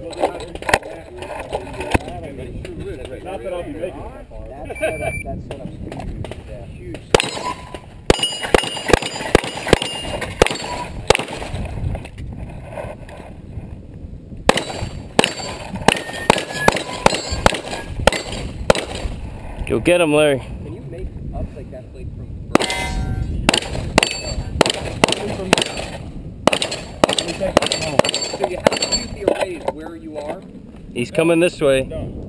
Not that I'll be making it that far. That setup, that setup's huge, yeah. Huge. Go get him, Larry. Can you make up like that plate from So you have where you are? He's coming this way. No.